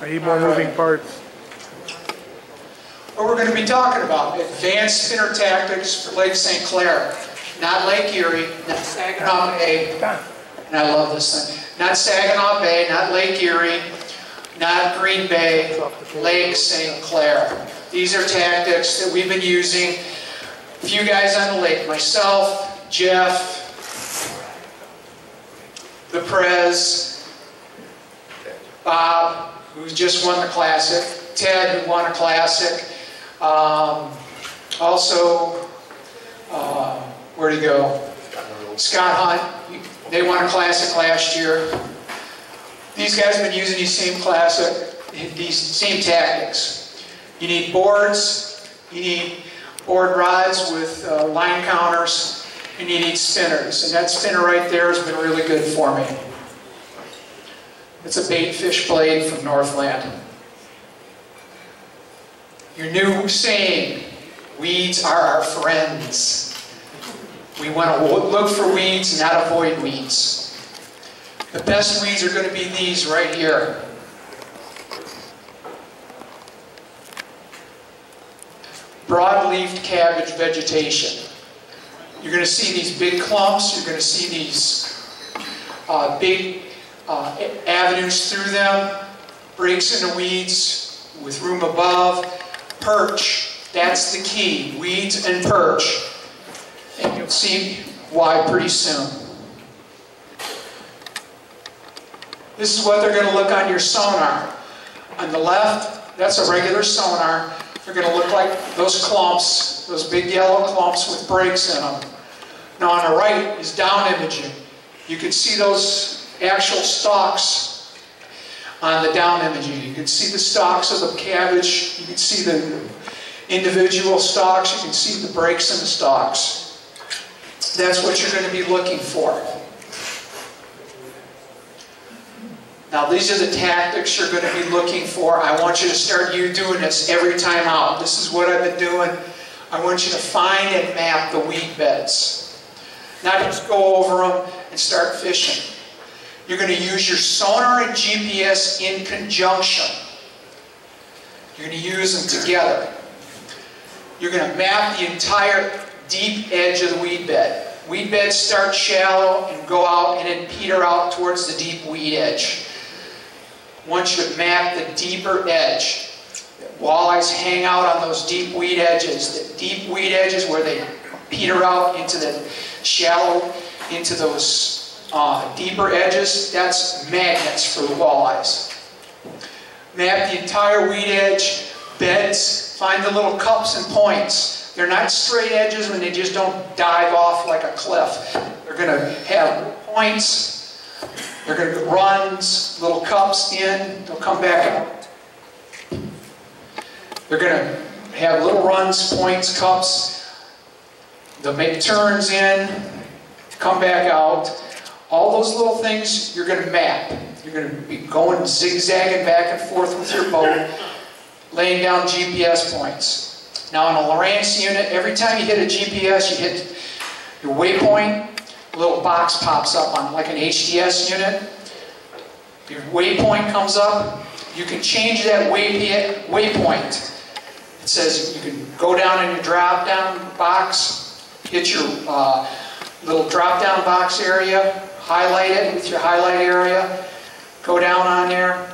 I need more moving parts. What we're going to be talking about, advanced spinner tactics for Lake St. Clair. Not Lake Erie, not Saginaw Bay, and I love this thing. Not Saginaw Bay, not Lake Erie, not Green Bay, Lake St. Clair. These are tactics that we've been using. A few guys on the lake, myself, Jeff, the Prez, Bob, who just won the Classic, Ted, who won a Classic, um, also, uh, where'd he go? Scott Hunt, they won a Classic last year. These guys have been using these same classic, these same tactics. You need boards, you need board rods with uh, line counters, and you need spinners. And that spinner right there has been really good for me. It's a baitfish blade from Northland. Your new saying, weeds are our friends. We want to look for weeds, not avoid weeds. The best weeds are going to be these right here. Broad-leafed cabbage vegetation. You're going to see these big clumps. You're going to see these uh, big uh, avenues through them. Breaks into weeds with room above. Perch. That's the key. Weeds and perch. And you'll see why pretty soon. This is what they're going to look on your sonar. On the left, that's a regular sonar. They're going to look like those clumps, those big yellow clumps with breaks in them. Now on the right is down imaging. You can see those actual stalks on the down imaging. You can see the stalks of the cabbage. You can see the individual stalks. You can see the breaks in the stalks. That's what you're going to be looking for. Now these are the tactics you're going to be looking for. I want you to start you doing this every time out. This is what I've been doing. I want you to find and map the weed beds. Now just go over them and start fishing. You're going to use your sonar and GPS in conjunction. You're going to use them together. You're going to map the entire deep edge of the weed bed. Weed beds start shallow and go out and then peter out towards the deep weed edge Once you map the deeper edge. Walleyes hang out on those deep weed edges. The deep weed edges where they peter out into the shallow, into those uh, deeper edges, that's magnets for the walleyes. Map the entire weed edge, beds, find the little cups and points. They're not straight edges when they just don't dive off like a cliff. They're going to have points they're going to runs, little cups in, they'll come back out. They're going to have little runs, points, cups. They'll make turns in, come back out. All those little things you're going to map. You're going to be going zigzagging back and forth with your boat, laying down GPS points. Now on a Lowrance unit, every time you hit a GPS, you hit your waypoint, a little box pops up on like an HDS unit. Your waypoint comes up. You can change that waypoint. It says you can go down in your drop-down box, hit your uh, little drop-down box area, highlight it with your highlight area, go down on there,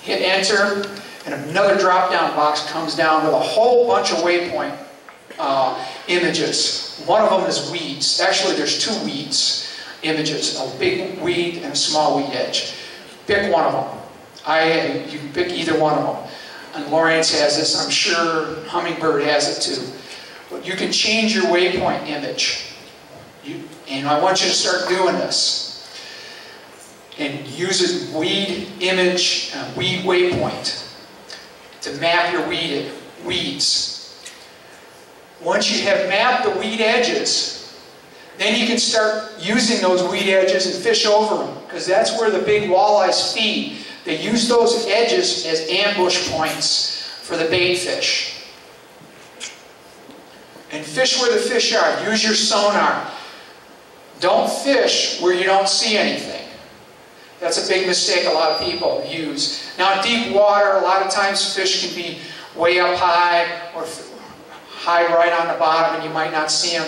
hit enter, and another drop-down box comes down with a whole bunch of waypoint uh, images. One of them is weeds. Actually, there's two weeds images, a big weed and a small weed edge. Pick one of them. I, you can pick either one of them. And Lowrance has this, I'm sure Humminbird has it too. But you can change your waypoint image. You, and I want you to start doing this. And use a weed image, a weed waypoint to map your weed, weeds. Once you have mapped the weed edges, then you can start using those weed edges and fish over them because that's where the big walleyes feed. They use those edges as ambush points for the bait fish. And fish where the fish are. Use your sonar. Don't fish where you don't see anything. That's a big mistake a lot of people use. Now deep water, a lot of times fish can be way up high or high right on the bottom and you might not see them.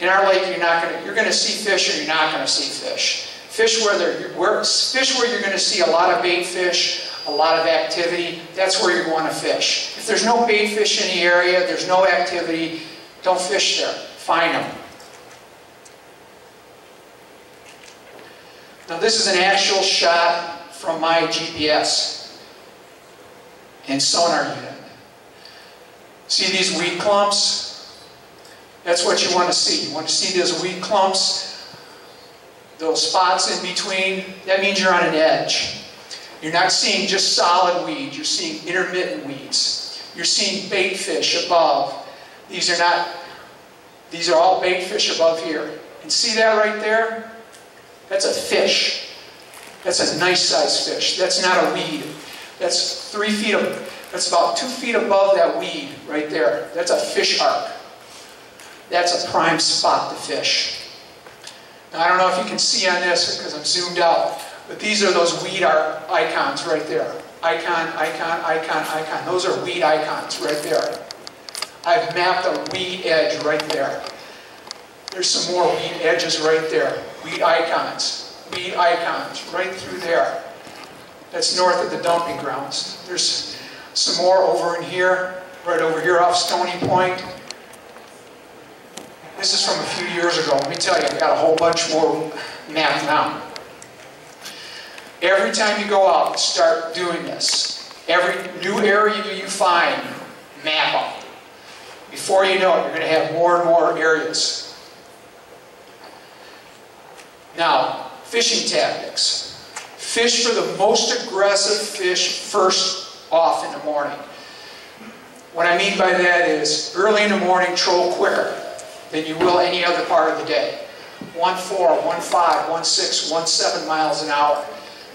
In our lake, you're not going to, you're going to see fish or you're not going to see fish. Fish where, they're, where, fish where you're going to see a lot of bait fish, a lot of activity, that's where you want to fish. If there's no bait fish in the area, there's no activity, don't fish there. Find them. Now this is an actual shot from my GPS and sonar unit. See these weed clumps? That's what you want to see. You want to see those weed clumps, those spots in between. That means you're on an edge. You're not seeing just solid weeds. You're seeing intermittent weeds. You're seeing bait fish above. These are not, these are all bait fish above here. And see that right there? That's a fish. That's a nice sized fish. That's not a weed. That's three feet of, that's about two feet above that weed right there. That's a fish arc. That's a prime spot to fish. Now, I don't know if you can see on this because I'm zoomed out, but these are those weed arc icons right there. Icon, icon, icon, icon. Those are weed icons right there. I've mapped a weed edge right there. There's some more weed edges right there. Weed icons. Weed icons right through there. That's north of the dumping grounds. There's some more over in here, right over here off Stony Point. This is from a few years ago. Let me tell you, I've got a whole bunch more mapped now. Every time you go out, start doing this. Every new area you find, map them. Before you know it, you're going to have more and more areas. Now, fishing tactics. Fish for the most aggressive fish first off in the morning. What I mean by that is early in the morning, troll quicker than you will any other part of the day. 1.4, 1.5, 1.6, 1.7 miles an hour.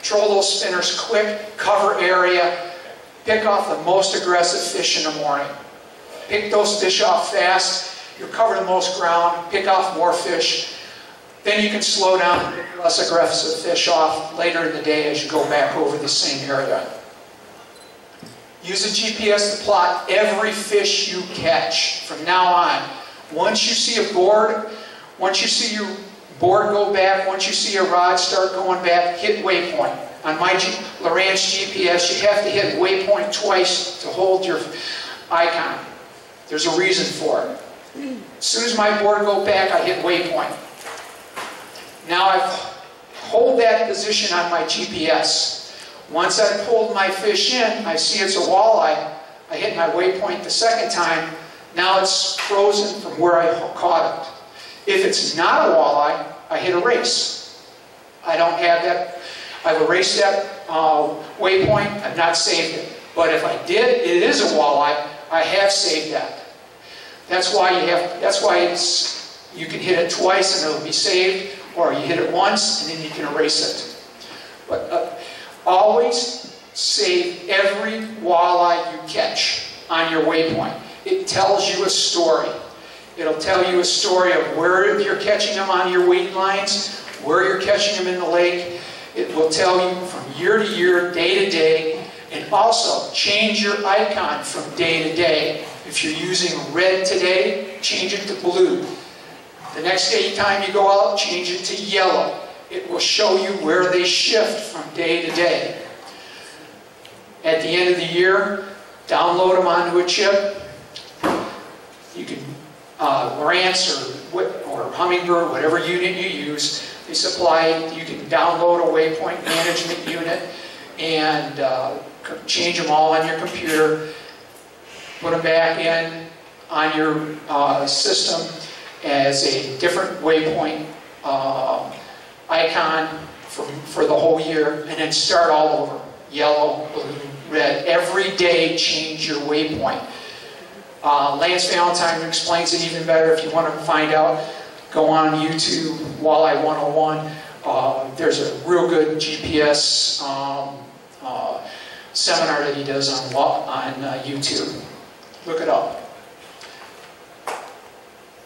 Troll those spinners quick, cover area, pick off the most aggressive fish in the morning. Pick those fish off fast, you cover the most ground, pick off more fish, then you can slow down less aggressive fish off later in the day as you go back over the same area. Use a GPS to plot every fish you catch from now on. Once you see a board, once you see your board go back, once you see a rod start going back, hit waypoint. On my G Lowrance GPS, you have to hit waypoint twice to hold your icon. There's a reason for it. As soon as my board go back, I hit waypoint. Now I hold that position on my GPS. Once I pulled my fish in, I see it's a walleye. I hit my waypoint the second time. Now it's frozen from where I caught it. If it's not a walleye, I hit erase. I don't have that. I've erased that uh, waypoint. I've not saved it. But if I did, it is a walleye. I have saved that. That's why you have. That's why it's. You can hit it twice and it'll be saved or you hit it once and then you can erase it. But uh, always save every walleye you catch on your waypoint. It tells you a story. It'll tell you a story of where you're catching them on your weight lines, where you're catching them in the lake. It will tell you from year to year, day to day, and also change your icon from day to day. If you're using red today, change it to blue. The next day time you go out, change it to yellow. It will show you where they shift from day to day. At the end of the year, download them onto a chip. You can, uh, or, or Humminbird, whatever unit you use, they supply, you can download a waypoint management unit and uh, change them all on your computer, put them back in on your uh, system, as a different waypoint uh, icon for, for the whole year, and then start all over. Yellow, blue, red. Every day change your waypoint. Uh, Lance Valentine explains it even better if you want to find out. Go on YouTube, Walleye 101. Uh, there's a real good GPS um, uh, seminar that he does on, on uh, YouTube. Look it up.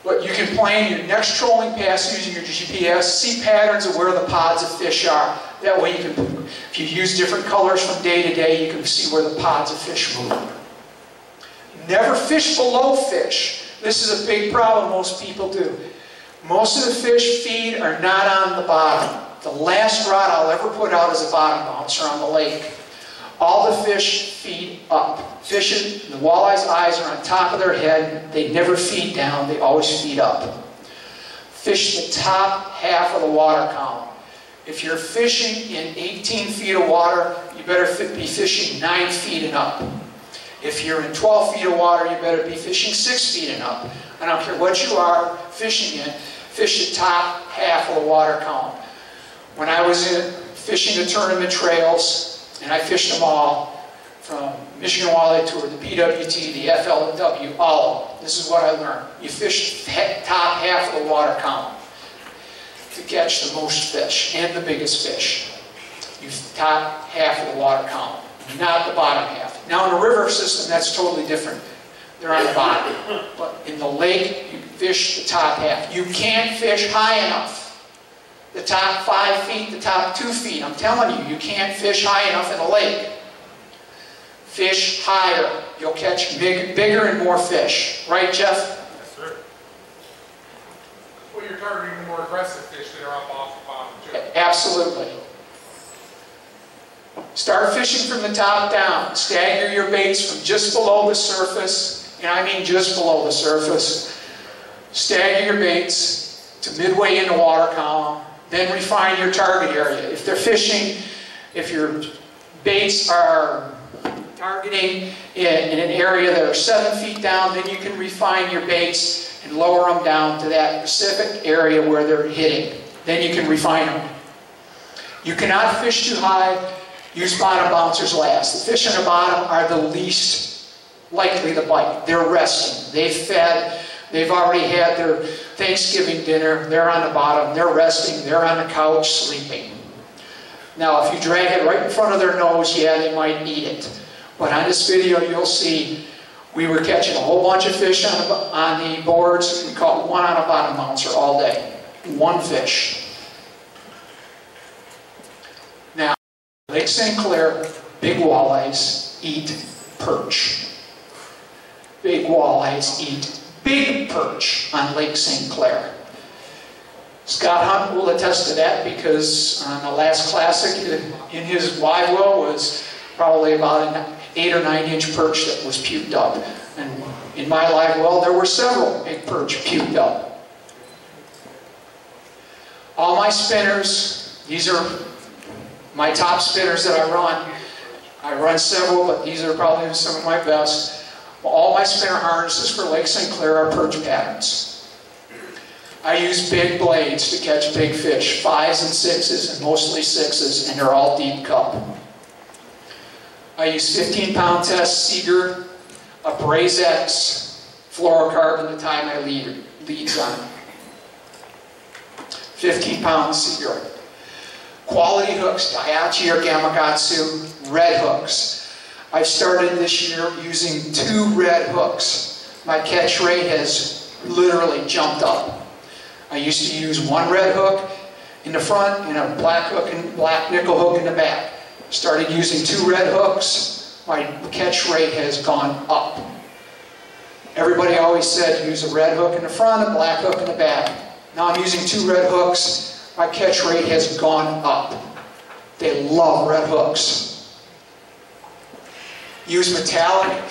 But you can plan your next trolling pass using your GPS, see patterns of where the pods of fish are. That way you can, if you use different colors from day to day, you can see where the pods of fish move. Never fish below fish. This is a big problem most people do. Most of the fish feed are not on the bottom. The last rod I'll ever put out is a bottom bouncer on the lake. All the fish feed up. Fish, the walleye's eyes are on top of their head. They never feed down. They always feed up. Fish the top half of the water column. If you're fishing in 18 feet of water, you better be fishing 9 feet and up. If you're in 12 feet of water, you better be fishing 6 feet and up. I don't care what you are fishing in, fish the top half of the water column. When I was in fishing the tournament trails, and I fished them all, from Michigan Walleye Tour, the PWT, the FLW, all of them. This is what I learned. You fish the top half of the water column to catch the most fish and the biggest fish. You top half of the water column, not the bottom half. Now in a river system, that's totally different. They're on the bottom. But in the lake, you fish the top half. You can't fish high enough. The top five feet, the top two feet. I'm telling you, you can't fish high enough in a lake. Fish higher. You'll catch big, bigger and more fish. Right, Jeff? Yes, sir. Well, you're targeting the more aggressive fish that are up off the bottom, too. Absolutely. Start fishing from the top down. Stagger your baits from just below the surface, and I mean just below the surface. Stagger your baits to midway in the water column. Then refine your target area. If they're fishing, if your baits are targeting in, in an area that are seven feet down, then you can refine your baits and lower them down to that specific area where they're hitting. Then you can refine them. You cannot fish too high Use bottom bouncers last. The fish on the bottom are the least likely to bite. They're resting. They've fed. They've already had their Thanksgiving dinner. They're on the bottom. They're resting. They're on the couch sleeping. Now, if you drag it right in front of their nose, yeah, they might eat it. But on this video, you'll see we were catching a whole bunch of fish on the, on the boards. We caught one on a bottom bouncer all day. One fish. Now, Lake St. Clair, big walleyes eat perch. Big walleyes eat big perch on Lake St. Clair. Scott Hunt will attest to that because on the last classic in his live well was probably about an eight or nine inch perch that was puked up. And in my live well there were several big perch puked up. All my spinners, these are my top spinners that I run, I run several, but these are probably some of my best. All my spinner harnesses for Lake St. Clair are perch patterns. I use big blades to catch big fish, fives and sixes, and mostly sixes, and they're all deep cup. I use 15 pound test Seaguar, a X fluorocarbon to tie my lead, leads on. 15 pound Seaguar. Quality hooks, Daiichi or Gamakatsu, red hooks. I started this year using two red hooks. My catch rate has literally jumped up. I used to use one red hook in the front and a black hook and black nickel hook in the back. Started using two red hooks, my catch rate has gone up. Everybody always said use a red hook in the front, a black hook in the back. Now I'm using two red hooks my catch rate has gone up. They love red hooks. Use metallic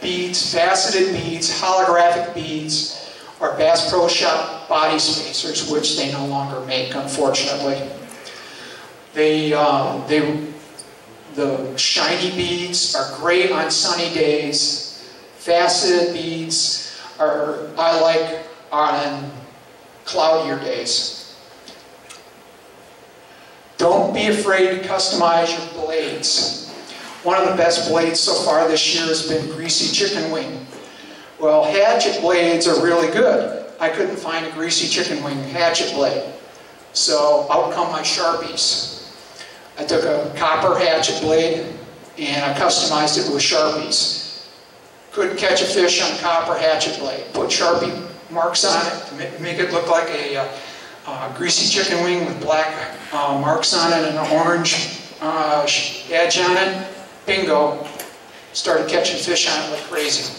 beads, faceted beads, holographic beads, or Bass Pro Shop body spacers, which they no longer make, unfortunately. They, um, they, the shiny beads are great on sunny days. Faceted beads are, I like on cloudier days. Don't be afraid to customize your blades. One of the best blades so far this year has been Greasy Chicken Wing. Well, hatchet blades are really good. I couldn't find a Greasy Chicken Wing hatchet blade. So out come my Sharpies. I took a copper hatchet blade and I customized it with Sharpies. Couldn't catch a fish on a copper hatchet blade. Put Sharpie marks on it to make it look like a, uh, uh, greasy chicken wing with black uh, marks on it and an orange uh, edge on it. Bingo. Started catching fish on it like crazy.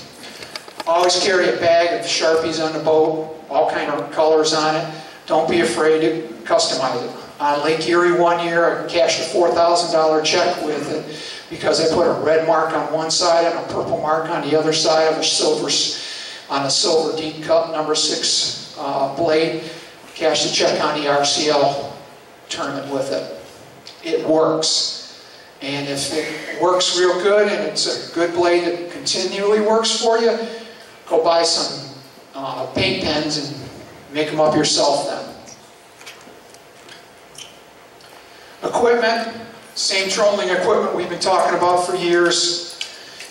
Always carry a bag of Sharpies on the boat, all kind of colors on it. Don't be afraid to customize it. On Lake Erie one year, I cashed a $4,000 check with it because I put a red mark on one side and a purple mark on the other side of a silver, on a silver deep cup number six uh, blade. Cashed a check on the RCL tournament with it. It works. And if it works real good and it's a good blade that continually works for you, go buy some uh, paint pens and make them up yourself then. Equipment, same trolling equipment we've been talking about for years.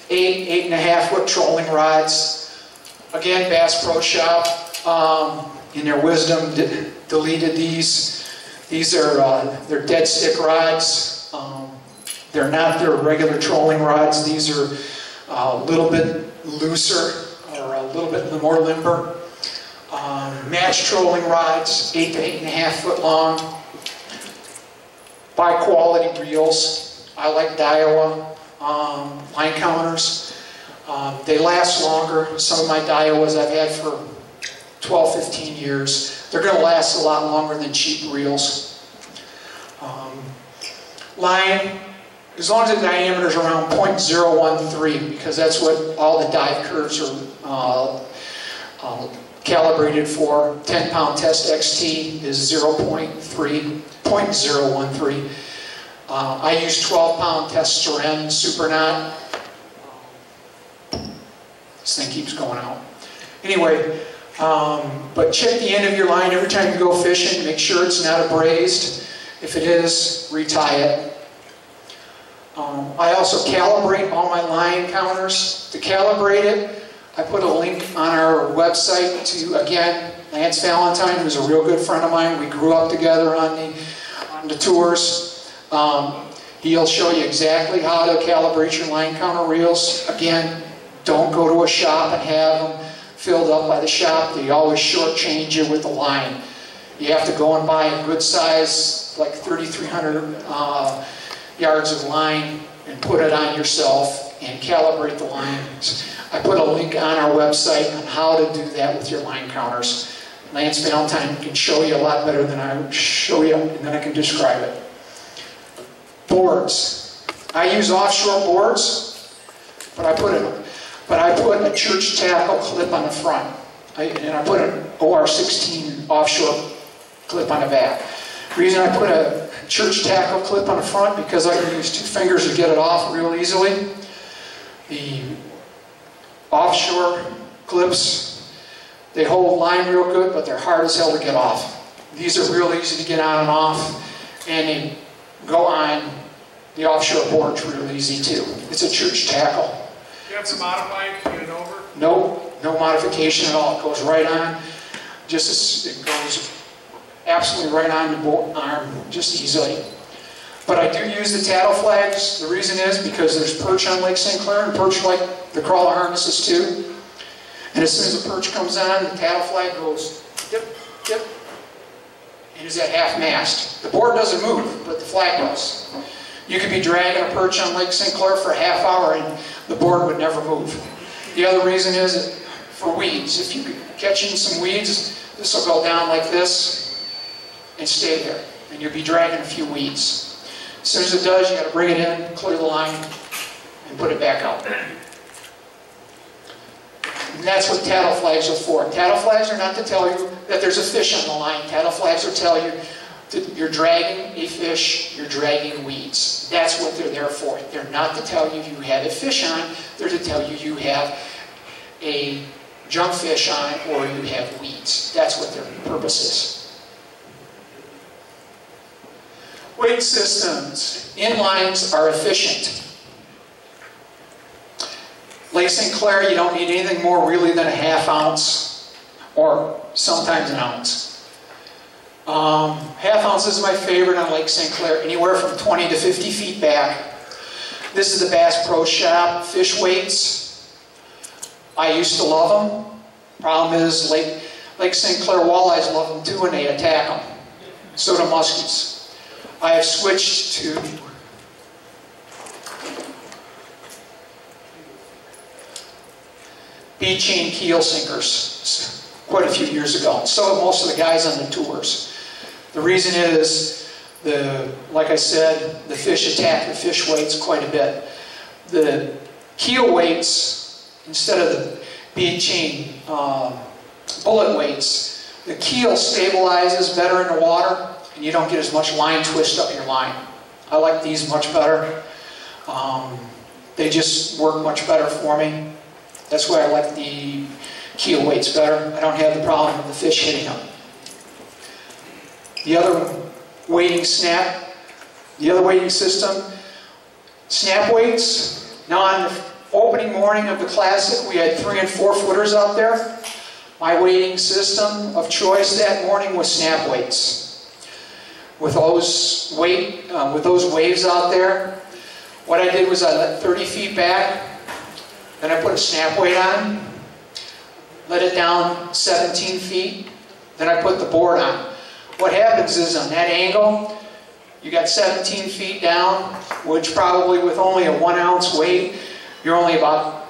Eight, eight and a half foot trolling rods. Again, Bass Pro Shop, um, in their wisdom, de- deleted these. These are, uh, they're dead stick rods. They're not their regular trolling rods. These are uh, a little bit looser or a little bit more limber. Um, match trolling rods, eight to eight and a half foot long. Buy quality reels. I like Daiwa um, line counters. Um, they last longer. Some of my Daiwas I've had for 12, 15 years. They're going to last a lot longer than cheap reels. Um, line, as long as the diameter is around 0.013, because that's what all the dive curves are uh, uh, calibrated for. 10 pound test XT is 0.3, 0.013. Uh, I use 12 pound test Stren Super Knot. This thing keeps going out. Anyway, um, but check the end of your line every time you go fishing. Make sure it's not abrased. If it is, retie it. Um, I also calibrate all my line counters. To calibrate it, I put a link on our website to, again, Lance Valentine, who's a real good friend of mine. We grew up together on the, on the tours. Um, he'll show you exactly how to calibrate your line counter reels. Again, don't go to a shop and have them filled up by the shop. They always shortchange you with the line. You have to go and buy a good size, like 3,300 uh, yards of line and put it on yourself and calibrate the lines. I put a link on our website on how to do that with your line counters. Lance Valentine can show you a lot better than I show you and then I can describe it. Boards. I use offshore boards, but I put a, but I put a church tackle clip on the front. I, and I put an OR16 offshore clip on the back. The reason I put a church tackle clip on the front because I can use two fingers to get it off real easily. The offshore clips, they hold line real good, but they're hard as hell to get off. These are real easy to get on and off, and they go on the offshore boards real easy too. It's a church tackle. You have to modify it, to get it over? No, no modification at all. It goes right on, just as, it goes absolutely right on the bo- arm, just easily. But I do use the tattle flags. The reason is because there's perch on Lake St. Clair and perch like the crawler harnesses too. And as soon as the perch comes on, the tattle flag goes dip, dip, and is at half mast. The board doesn't move, but the flag does. You could be dragging a perch on Lake St. Clair for a half hour and the board would never move. The other reason is for weeds. If you catch in some weeds, this will go down like this and stay there. And you'll be dragging a few weeds. As soon as it does, you got to bring it in, clear the line, and put it back out. And that's what tattle flags are for. Tattle flags are not to tell you that there's a fish on the line. Tattle flags are tell you that you're dragging a fish, you're dragging weeds. That's what they're there for. They're not to tell you you have a fish on, they're to tell you you have a junk fish on or you have weeds. That's what their purpose is. Weight systems. Inlines are efficient. Lake St. Clair, you don't need anything more really than a half ounce or sometimes an ounce. Um, half ounce is my favorite on Lake St. Clair, anywhere from 20 to 50 feet back. This is the Bass Pro Shop fish weights. I used to love them. Problem is, Lake, Lake St. Clair walleyes love them too and they attack them. so do muskies. I have switched to bead chain keel sinkers quite a few years ago. So have most of the guys on the tours. The reason is, the, like I said, the fish attack the fish weights quite a bit. The keel weights, instead of the bead chain um, bullet weights, the keel stabilizes better in the water and you don't get as much line twist up your line. I like these much better. Um, they just work much better for me. That's why I like the keel weights better. I don't have the problem of the fish hitting them. The other weighting snap, the other weighting system, snap weights. Now on the opening morning of the Classic, we had three and four footers out there. My weighting system of choice that morning was snap weights. With those weight, uh, with those waves out there, what I did was I let 30 feet back, then I put a snap weight on, let it down 17 feet, then I put the board on. What happens is on that angle, you got 17 feet down, which probably with only a one ounce weight, you're only about,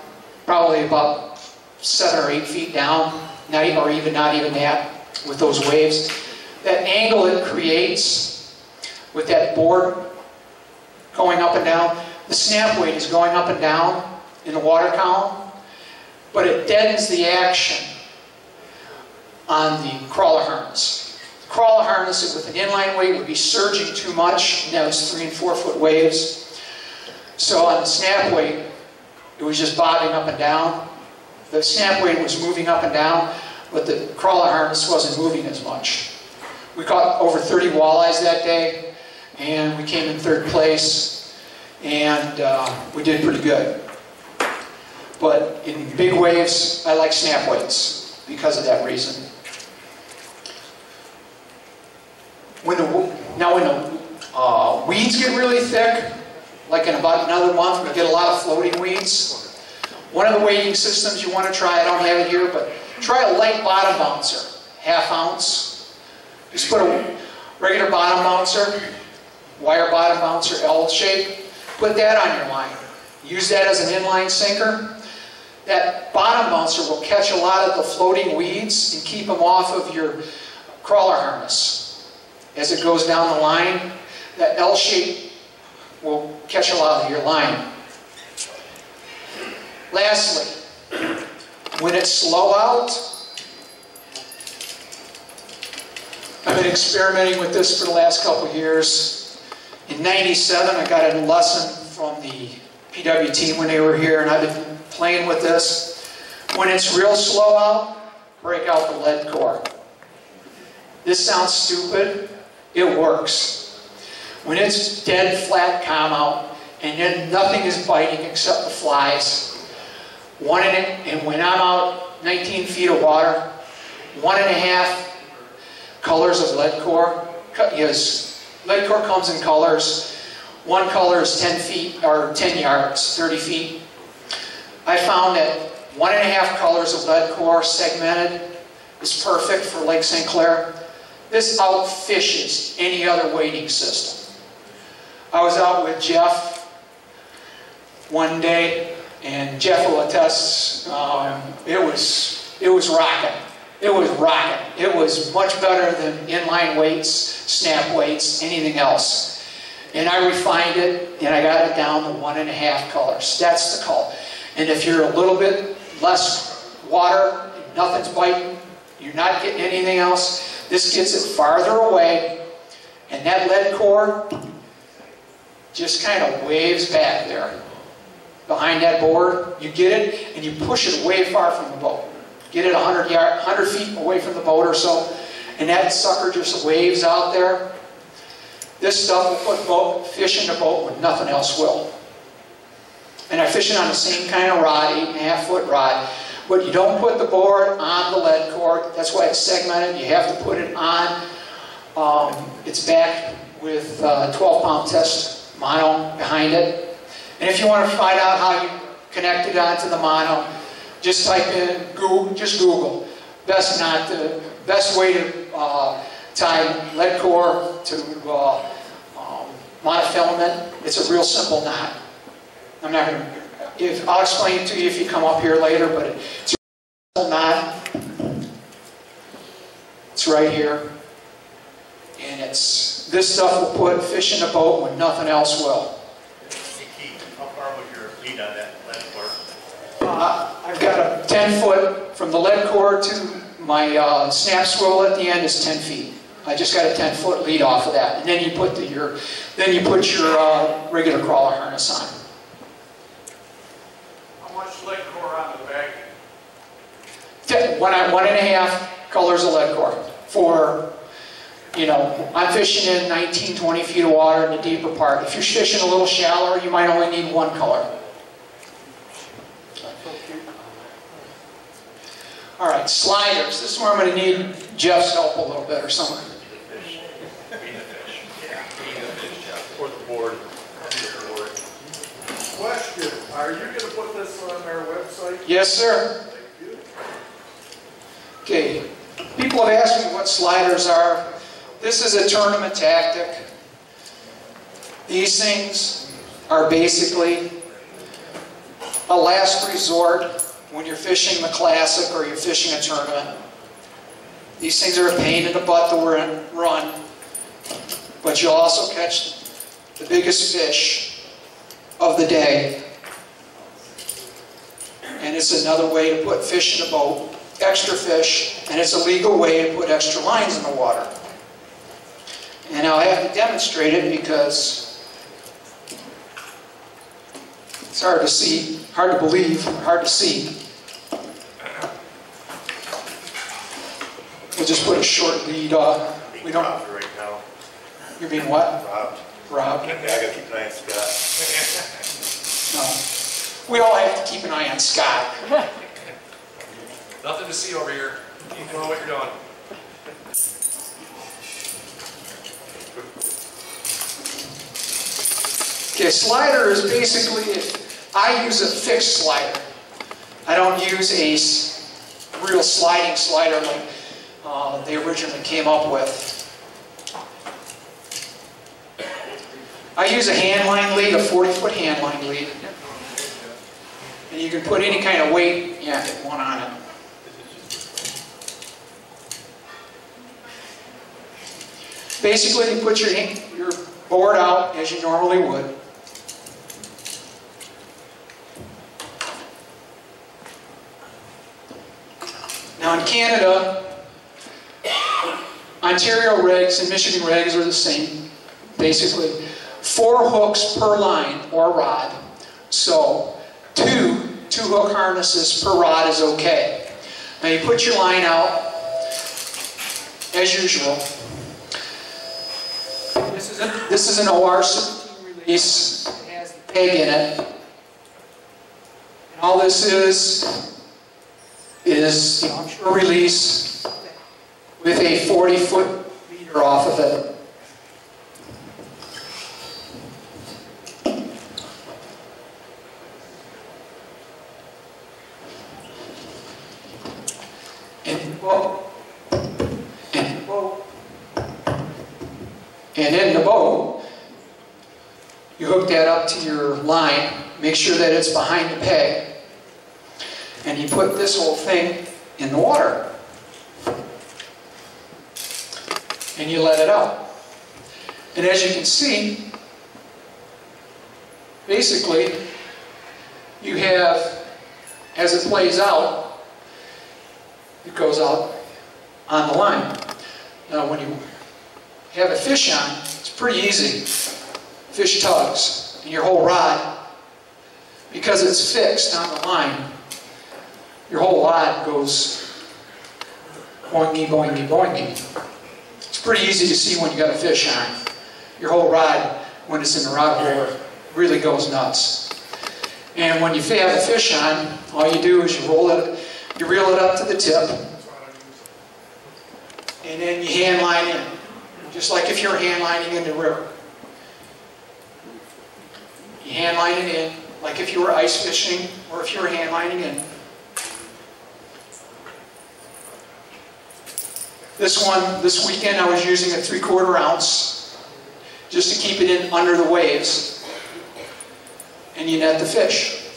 probably about seven or eight feet down, not, even, or even not even that, with those waves. That angle it creates with that board going up and down, the snap weight is going up and down in the water column, but it deadens the action on the crawler harness. The crawler harness with an inline weight would be surging too much, now it's three and four foot waves. So on the snap weight, it was just bobbing up and down. The snap weight was moving up and down, but the crawler harness wasn't moving as much. We caught over 30 walleyes that day, and we came in third place, and uh, we did pretty good. But in big waves, I like snap weights because of that reason. When the, now when the uh, weeds get really thick, like in about another month, we get a lot of floating weeds. One of the weighting systems you want to try, I don't have it here, but try a light bottom bouncer, half ounce. Just put a regular bottom bouncer, wire bottom bouncer, L shape, put that on your line. Use that as an inline sinker. That bottom bouncer will catch a lot of the floating weeds and keep them off of your crawler harness. As it goes down the line, that L shape will catch a lot of your line. Lastly, when it's slow out, I've been experimenting with this for the last couple years. In 97, I got a lesson from the PWT team when they were here, and I've been playing with this. When it's real slow out, break out the lead core. This sounds stupid. It works. When it's dead, flat, calm out, and then nothing is biting except the flies, one in it and when I'm out 19 feet of water, one and a half colors of lead core. Yes, lead core comes in colors. One color is 10 feet, or 10 yards, 30 feet. I found that one and a half colors of lead core segmented is perfect for Lake St. Clair. This outfishes any other weighting system. I was out with Jeff one day, and Jeff will attest, um, it was it was rocking. It was rocket. It was much better than inline weights, snap weights, anything else. And I refined it, and I got it down to one and a half colors. That's the color. And if you're a little bit less water, nothing's biting, you're not getting anything else, this gets it farther away, and that lead core just kind of waves back there behind that board. You get it, and you push it way far from the boat. Get it 100, yard, 100 feet away from the boat or so, and that sucker just waves out there. This stuff will put boat, fish in the boat when nothing else will. And I'm fishing on the same kind of rod, eight and a half foot rod. But you don't put the board on the lead core. That's why it's segmented. You have to put it on. Um, it's backed with uh, 12 pound test mono behind it. And if you want to find out how you connect it onto the mono, just type in Google, just Google. Best not the best way to uh, tie lead core to uh, um, monofilament. It's a real simple knot. I'm not going to, if, I'll explain it to you if you come up here later, but it's a simple knot. It's right here. And it's, this stuff will put fish in the boat when nothing else will. Hey Keith, how far was your lead on that lead core? Uh, I've got a 10 foot from the lead core to my uh, snap swivel at the end is 10 feet. I just got a 10 foot lead off of that. And then you put the, your, then you put your uh, regular crawler harness on. How much lead core on the back? One, one and a half colors of lead core for, you know, I'm fishing in 19, 20 feet of water in the deeper part. If you're fishing a little shallower, you might only need one color. All right, sliders. This is where I'm going to need Jeff's help a little bit or something. Feed the fish. Yeah, feed the fish, yeah. Or the board. Or the board. Question, are you gonna put this on our website? Yes, sir. Thank you. Okay, people have asked me what sliders are. This is a tournament tactic. These things are basically a last resort when you're fishing the classic or you're fishing a tournament. These things are a pain in the butt to run- but you'll also catch the biggest fish of the day. And it's another way to put fish in a boat, extra fish, and it's a legal way to put extra lines in the water. And I'll have to demonstrate it because it's hard to see, hard to believe, hard to see. We'll just put a short lead on. We don't, robbed right now. you're being what? Robbed. Rob? Yeah, I gotta keep an eye on Scott. No. We all have to keep an eye on Scott. Nothing to see over here. Keep doing what you're doing. Okay, slider is basically, I use a fixed slider. I don't use a real sliding slider like uh, they originally came up with. I use a handline lead, a 40-foot handline lead. And you can put any kind of weight, yeah, one on it. Basically, you put your, your board out as you normally would. Now in Canada, Ontario regs and Michigan regs are the same, basically. Four hooks per line or rod. So two, two hook harnesses per rod is okay. Now you put your line out as usual. This is, a, this is an OR 17 release. It has the peg in it. And all this is, is the offshore release with a 40-foot leader off of it. And in the boat, in the boat, and in the boat, you hook that up to your line, make sure that it's behind the peg, and you put this whole thing in the water. And you let it out. And as you can see, basically, you have, as it plays out, it goes out on the line. Now, when you have a fish on, it's pretty easy. Fish tugs, and your whole rod, because it's fixed on the line, your whole rod goes boingy, boingy, boingy. It's pretty easy to see when you got a fish on. Your whole rod, when it's in the rod holder, really goes nuts. And when you have a fish on, all you do is you roll it, you reel it up to the tip, and then you hand line in, just like if you're hand lining in the river. You hand line it in, like if you were ice fishing, or if you were hand lining in. This one, this weekend, I was using a three-quarter ounce just to keep it in under the waves. And you net the fish.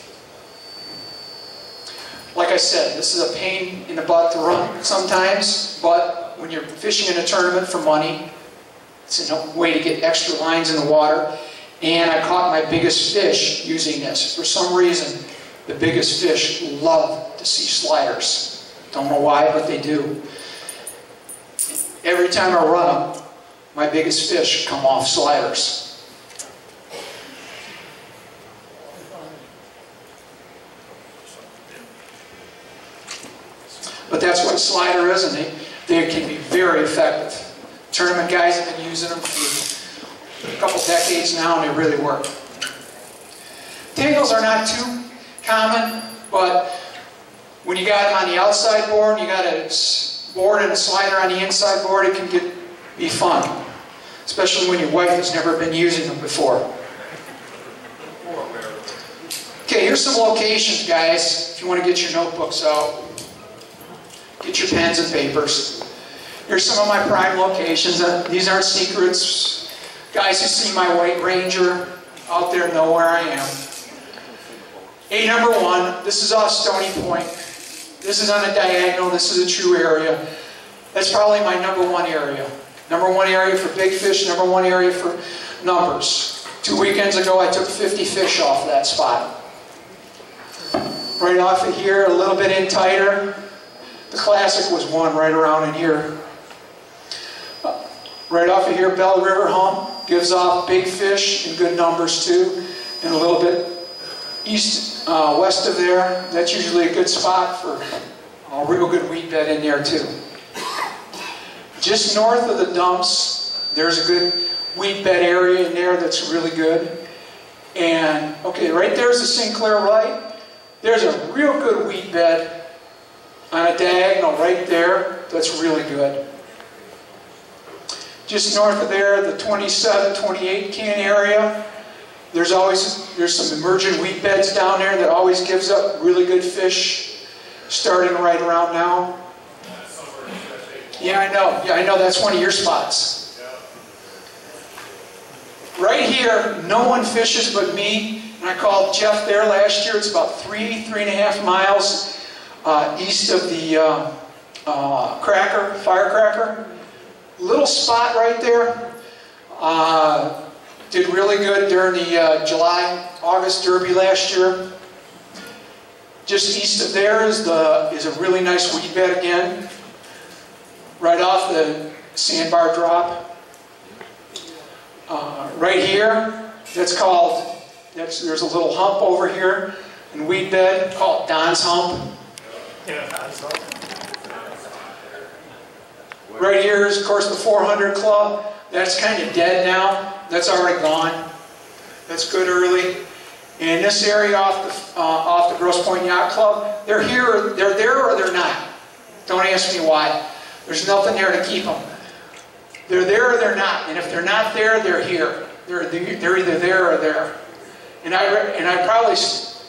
Like I said, this is a pain in the butt to run sometimes, but when you're fishing in a tournament for money, it's a way to get extra lines in the water. And I caught my biggest fish using this. For some reason, the biggest fish love to see sliders. Don't know why, but they do. Every time I run them, my biggest fish come off sliders. But that's what a slider is, and they, they can be very effective. Tournament guys have been using them for a couple decades now, and they really work. Tangles are not too common, but when you got them on the outside board, you got a board and a slider on the inside board, it can get be fun. Especially when your wife has never been using them before. Okay, here's some locations, guys, if you want to get your notebooks out. Get your pens and papers. Here's some of my prime locations. Uh, These aren't secrets. Guys who see my White Ranger out there know where I am. A number one, this is off Stony Point. This is on a diagonal, this is a true area. That's probably my number one area. Number one area for big fish, number one area for numbers. Two weekends ago, I took 50 fish off that spot. Right off of here, a little bit in tighter. The classic was one right around in here. Right off of here, Bell River Hump gives off big fish in good numbers too. And a little bit east, uh, west of there, that's usually a good spot for a real good weed bed in there too. Just north of the dumps, there's a good weed bed area in there that's really good. And, okay, right there's the St. Clair Light. There's a real good weed bed on a diagonal right there that's really good. Just north of there, the 27, 28 can area, there's always, there's some emergent weed beds down there that always gives up really good fish starting right around now. Yeah, I know. Yeah, I know that's one of your spots. Right here, no one fishes but me. And I called Jeff there last year. It's about three, three and a half miles uh, east of the uh, uh, cracker, firecracker. Little spot right there. Uh, did really good during the uh, July, August Derby last year. Just east of there is, the, is a really nice weed bed again. Right off the sandbar drop. Uh, right here, that's called, that's, there's a little hump over here and weed bed called Don's Hump. Right here is, of course, the 400 Club. That's kind of dead now. That's already gone. That's good early. And this area off the, uh, off the Grosse Pointe Yacht Club, they're here, they're there or they're not. Don't ask me why. There's nothing there to keep them. They're there or they're not. And if they're not there, they're here. They're, they're either there or there. And I, and I probably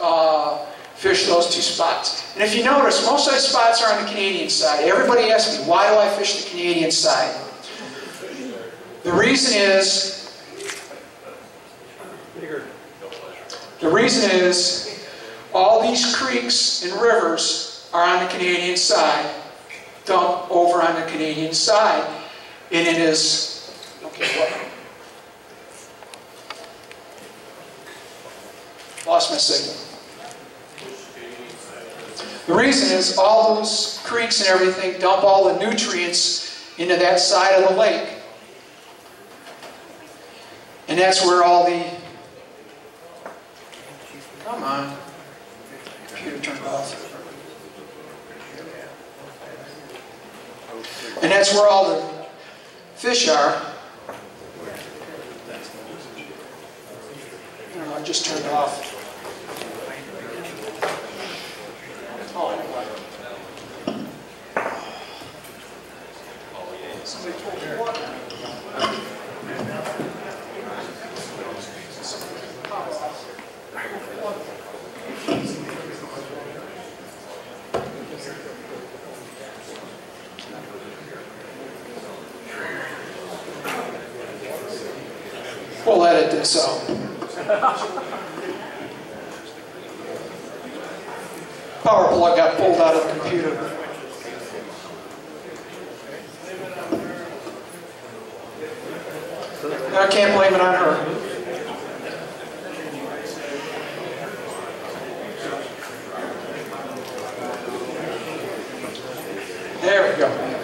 uh, fish those two spots. And if you notice, most of the spots are on the Canadian side. Everybody asks me, why do I fish the Canadian side? The reason is, the reason is, all these creeks and rivers are on the Canadian side, dump over on the Canadian side, and it is, okay, what? Lost my signal. The reason is all those creeks and everything dump all the nutrients into that side of the lake. And that's where all the, And that's where all the fish are. I know, I just turned off. Oh, anyway. Somebody told me what? We'll edit this out. Power plug got pulled out of the computer. I can't blame it on her. There we go.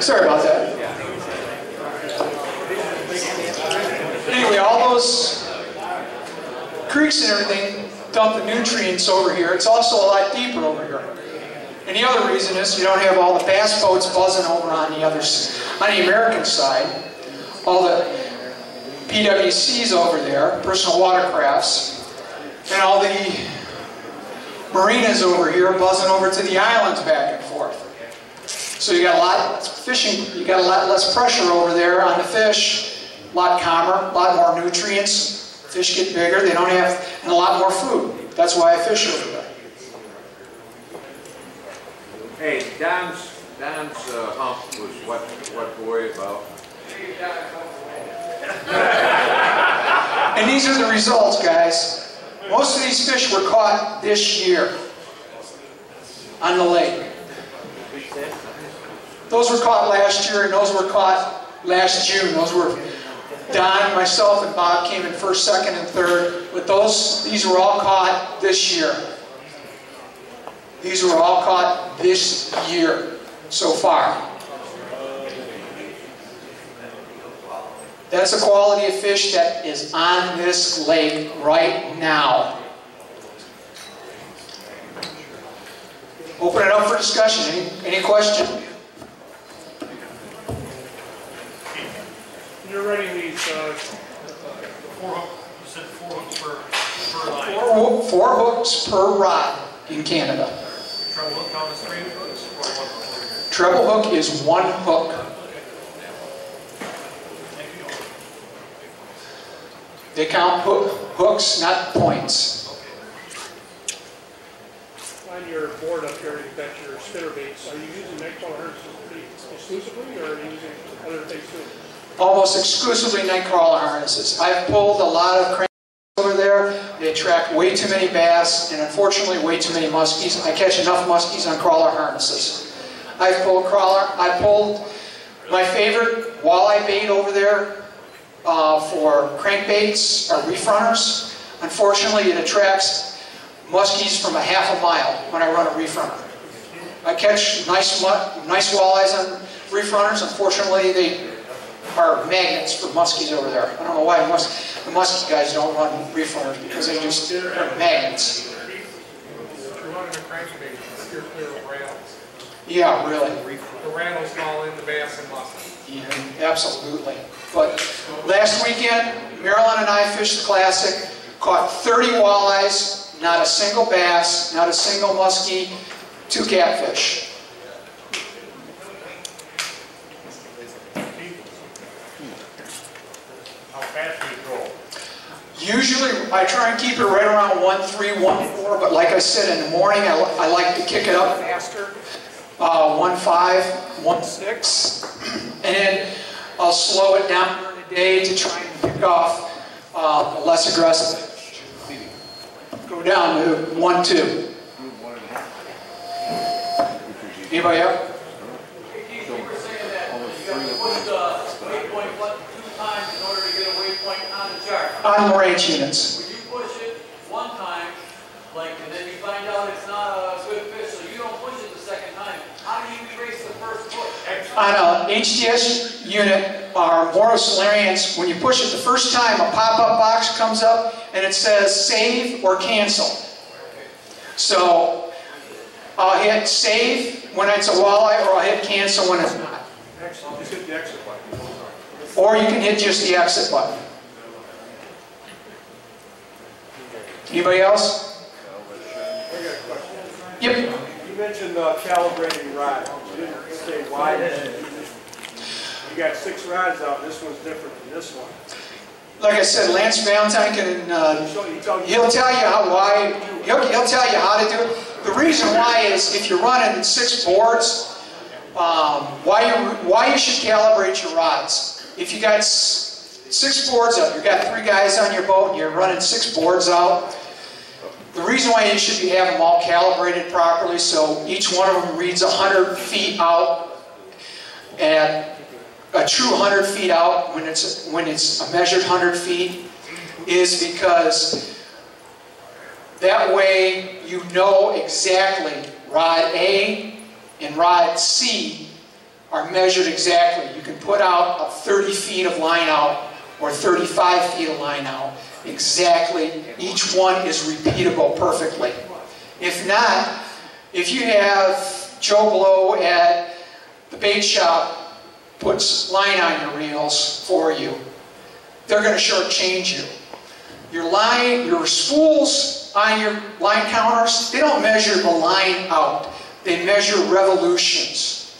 Sorry about that. Anyway, all those creeks and everything dump the nutrients over here. It's also a lot deeper over here. And the other reason is you don't have all the bass boats buzzing over on the other, s- on the American side. All the PWCs over there, personal watercrafts, and all the marinas over here buzzing over to the islands back and forth. So you got a lot fishing, you got a lot less pressure over there on the fish, a lot calmer, a lot more nutrients. Fish get bigger, they don't have, and a lot more food. That's why I fish over there. Hey, Don's, Don's uh, hump was what, what boy about? And these are the results, guys. Most of these fish were caught this year on the lake. Those were caught last year, and those were caught last June. Those were Don, myself, and Bob came in first, second, and third. But those, these were all caught this year. These were all caught this year so far. That's the quality of fish that is on this lake right now. Open it up for discussion. Any, any question? You're running these, uh, Four hook, you said four hooks per, per line. Four, hoo- four hooks per rod in Canada. Treble hook count as three hooks or one hook? Treble hook is one hook. Thank you. They count hook, hooks, not points. on your board up here, you've got your spinner baits. Are you using nightcrawler harnesses exclusively, or are you using other things too? Almost exclusively nightcrawler harnesses. I've pulled a lot of cranes over there. They attract way too many bass and unfortunately way too many muskies. I catch enough muskies on crawler harnesses. I've pulled crawler, I pulled my favorite walleye bait over there uh, for crankbaits or reef runners. Unfortunately, it attracts muskies from a half a mile when I run a reef runner. I catch nice, nice walleyes on reef runners. Unfortunately, they are magnets for muskies over there. I don't know why mus the muskie guys don't run reef runners because they just they're magnets. If you're running a steer clear of rails. Yeah, really. The rails fall in the bass and muskie. Yeah, absolutely. But last weekend, Marilyn and I fished the classic, caught 30 walleyes, not a single bass, not a single muskie, two catfish. How fast do you go? Usually, I try and keep it right around 1.3, 1.4, but like I said, in the morning, I, I like to kick it up faster. Uh, 1.5, 1.6, and then I'll slow it down during the day to try and pick off uh, less aggressive. Go down to 1.2. Anybody else? You were saying that you have to put the waypoint what, two to get on the the range units. When you push it one time, like, and then you find out it's not a good fish, so you don't push it the second time, how do you erase the first push? On a HDS unit, our Morosilarians, when you push it the first time, a pop-up box comes up and it says save or cancel. So I'll hit save when it's a walleye or I'll hit cancel when it's not. Or you can hit just the exit button. Anybody else? Yep. You mentioned calibrating rods. You didn't say why. You got six rods out, this one's different than this one. like I said, Lance Valentine can, uh, So you tell me, He'll tell you how, why, he'll, he'll tell you how to do it. The reason why is if you're running six boards, um, why you, why you should calibrate your rods. If you got six boards up, you've got three guys on your boat, and you're running six boards out, the reason why you should be having them all calibrated properly, so each one of them reads 100 feet out at a true 100 feet out when it's, when it's a measured 100 feet, is because that way you know exactly rod A and rod C are measured exactly. You can put out a 30 feet of line out or 35 feet of line out. Exactly, each one is repeatable perfectly. If not, if you have Joe Blow at the bait shop puts line on your reels for you, they're going to shortchange you. Your line, your spools on your line counters, they don't measure the line out. They measure revolutions.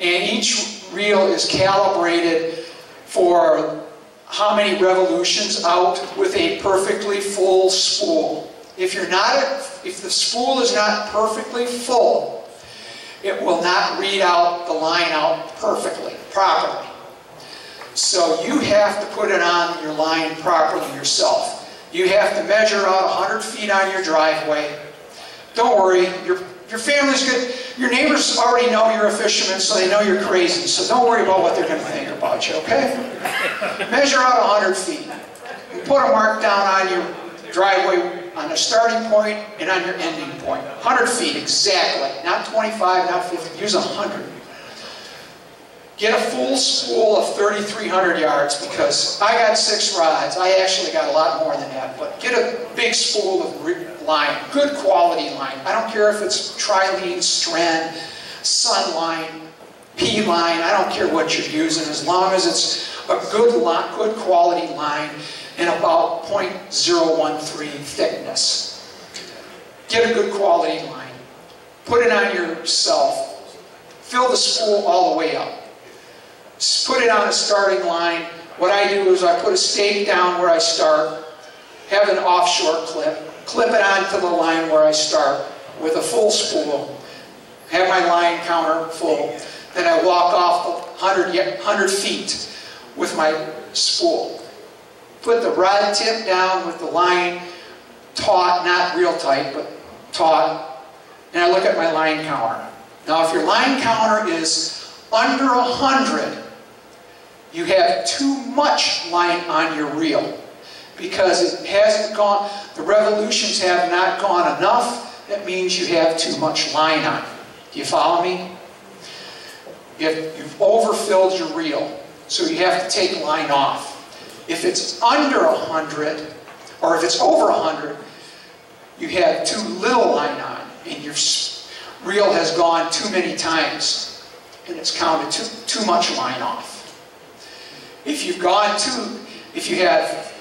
And each reel is calibrated for how many revolutions out with a perfectly full spool. If you're not, if the spool is not perfectly full, it will not read out the line out perfectly, properly. So you have to put it on your line properly yourself. You have to measure out 100 feet on your driveway. Don't worry, your, your family's good. Your neighbors already know you're a fisherman, so they know you're crazy. So don't worry about what they're going to think about you, okay? Measure out 100 feet. You put a mark down on your driveway on the starting point and on your ending point. 100 feet exactly, not 25, not 50, use 100. Get a full spool of 3,300 yards because I got six rods. I actually got a lot more than that, but get a big spool of line, good quality line. I don't care if it's trilene, Stren, sun line, P line, I don't care what you're using, as long as it's a good line, good quality line and about 0.013 thickness. Get a good quality line. Put it on yourself. Fill the spool all the way up. Put it on a starting line. What I do is I put a stake down where I start, have an offshore clip, clip it onto the line where I start with a full spool, have my line counter full, then I walk off the 100, 100 feet with my spool. Put the rod tip down with the line taut, not real tight, but taut, and I look at my line counter. Now, if your line counter is under 100, you have too much line on your reel because it hasn't gone, the revolutions have not gone enough. That means you have too much line on. Do you follow me? If you've overfilled your reel, so you have to take line off. If it's under 100, or if it's over 100, you have too little line on, and your reel has gone too many times, and it's counted too, too much line off. If you've gone too, if you have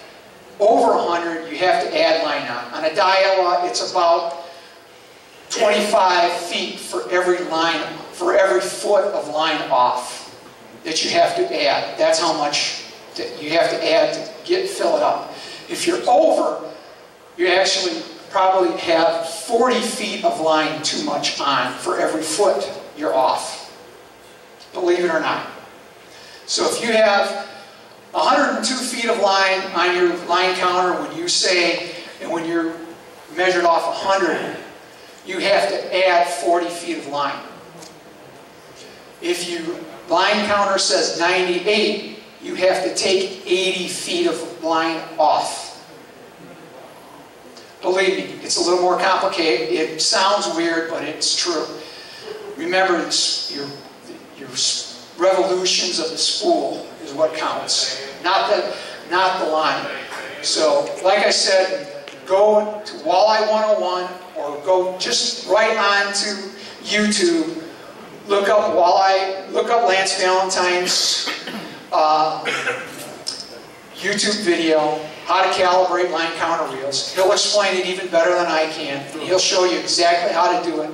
over 100, you have to add line on. On a dial, it's about 25 feet for every line, for every foot of line off that you have to add. That's how much that you have to add to get fill it up. If you're over, you actually probably have 40 feet of line too much on for every foot you're off. Believe it or not. So if you have 102 feet of line on your line counter when you say, and when you're measured off 100, you have to add 40 feet of line. If you, line counter says 98, you have to take 80 feet of line off. Believe me, it's a little more complicated. It sounds weird, but it's true. Remember, it's your, your revolutions of the spool is what counts, not the, not the line. So, like I said, go to Walleye 101 or go just right on to YouTube, look up Walleye, look up Lance Valentine's uh, YouTube video, how to calibrate line counter reels. He'll explain it even better than I can. He'll show you exactly how to do it.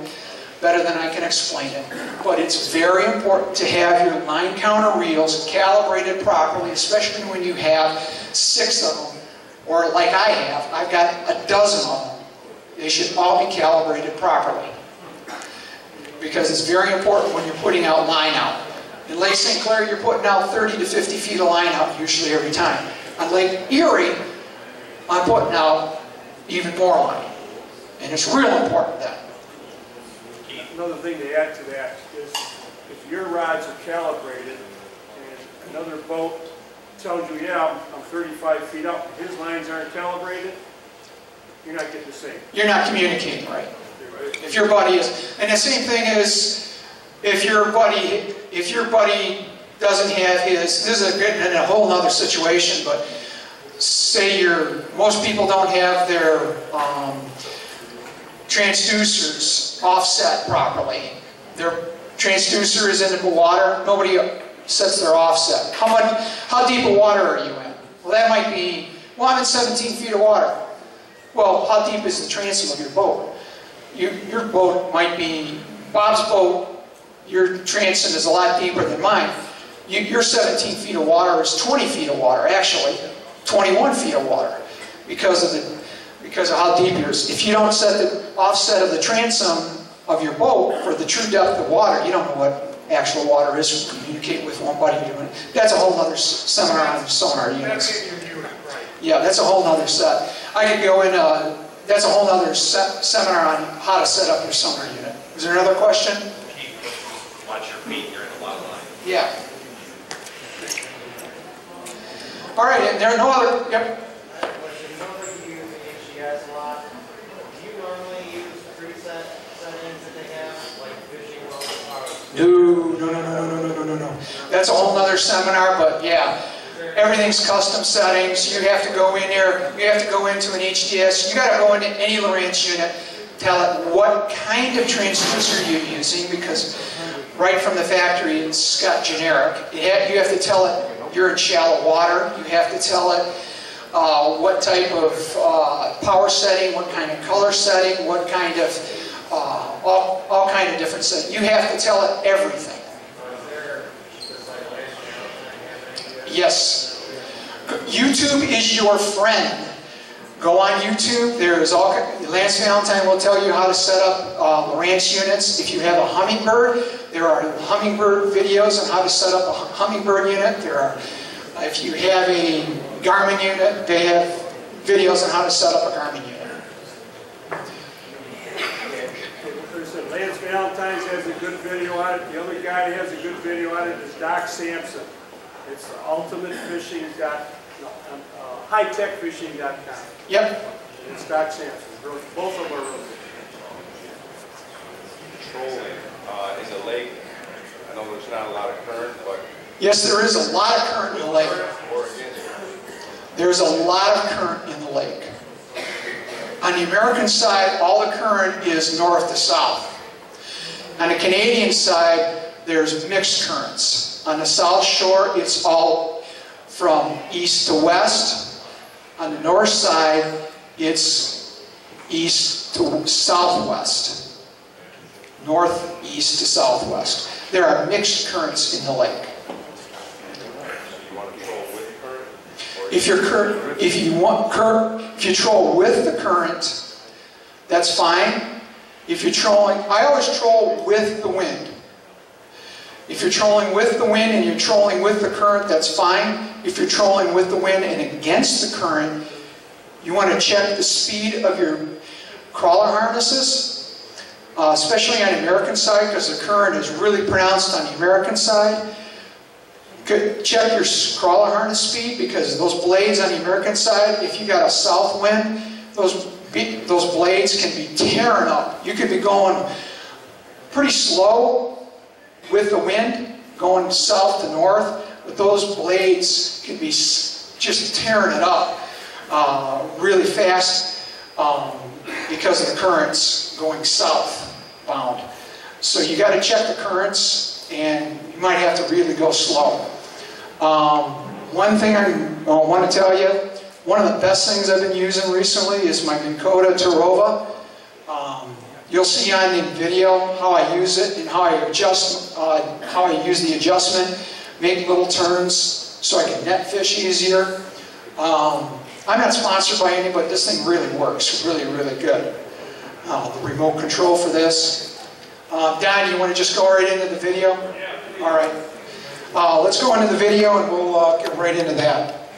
Better than I can explain it. But it's very important to have your line counter reels calibrated properly, especially when you have six of them, or like I have, I've got a dozen of them. They should all be calibrated properly. Because it's very important when you're putting out line out. In Lake St. Clair, you're putting out 30 to 50 feet of line out usually every time. On Lake Erie, I'm putting out even more line. And it's real important then. Another thing to add to that is if your rods are calibrated and another boat tells you, yeah, I'm- I'm 35 feet up, his lines aren't calibrated, you're not getting the same. You're not communicating right. If your buddy is, and the same thing is, if your buddy, if your buddy doesn't have his, this is a in a whole nother situation, but say you're, most people don't have their, um, transducers offset properly. Their transducer is in the water, nobody sets their offset. How much, how deep of water are you in? Well, that might be, well, I'm in 17 feet of water. Well, how deep is the transom of your boat? You, your boat might be, Bob's boat, your transom is a lot deeper than mine. You, your 17 feet of water is 20 feet of water, actually, 21 feet of water, because of the, because of how deep yours. If you don't set the offset of the transom of your boat for the true depth of water, you don't know what actual water is to communicate with one buddy doing it. That's a whole other seminar on sonar units. That's in your unit. Yeah, that's a whole other set. I could go in, uh, that's a whole other se- seminar on how to set up your sonar unit. Is there another question? Keep, watch your feet, you're in a lot of line. Yeah. All right, and there are no other, yep. Question, you know that you use HDS a lot, do you normally use preset settings that they have, like fishing No, no, no, no, no, no, no, no, no. That's a whole nother seminar, but yeah. Everything's custom settings. You have to go in there, you have to go into an HDS. You gotta go into any Lowrance unit, tell it what kind of transducer you're using, because right from the factory, it's got generic. You have to tell it you're in shallow water. You have to tell it uh, what type of uh, power setting, what kind of color setting, what kind of, uh, all, all kind of different settings. You have to tell it everything. Yes. YouTube is your friend. Go on YouTube. There is all. Lance Valentine will tell you how to set up uh, Lowrance units. If you have a Humminbird, there are Humminbird videos on how to set up a Humminbird unit. There are. If you have a Garmin unit, they have videos on how to set up a Garmin unit. There's Lance Valentine's has a good video on it, the other guy has a good video on it is Doc Samson. It's the ultimate fishing dot, no, uh, hightechfishing.com. Yep. It's Doc Samson, Really- both of them are really good. Trolling, uh, in the lake, I know there's not a lot of current, but Yes, there is a lot of current in the lake. There's a lot of current in the lake. On the American side, all the current is north to south. On the Canadian side, there's mixed currents. On the south shore, it's all from east to west. On the north side, it's east to southwest. Northeast to southwest. There are mixed currents in the lake. you want to troll with current? or If you're cur, if you want cur, troll with the current, that's fine. If you're trolling, I always troll with the wind. If you're trolling with the wind and you're trolling with the current, that's fine. If you're trolling with the wind and against the current, you want to check the speed of your crawler harnesses, uh, especially on the American side, because the current is really pronounced on the American side. Check your crawler harness speed because those blades on the American side, if you got a south wind, those, those blades can be tearing up. You could be going pretty slow with the wind, going south to north, but those blades can be just tearing it up uh, really fast um, because of the currents going southbound. So you got to check the currents, and you might have to really go slow. Um, one thing I want to tell you, one of the best things I've been using recently is my Minn Terrova. Um, You'll see on the video how I use it and how I adjust, uh, how I use the adjustment, make little turns so I can net fish easier. Um, I'm not sponsored by any, but this thing really works, really, really good. Uh, the remote control for this. Uh, Don, you want to just go right into the video? Yeah. All right. Uh, let's go into the video and we'll uh, get right into that.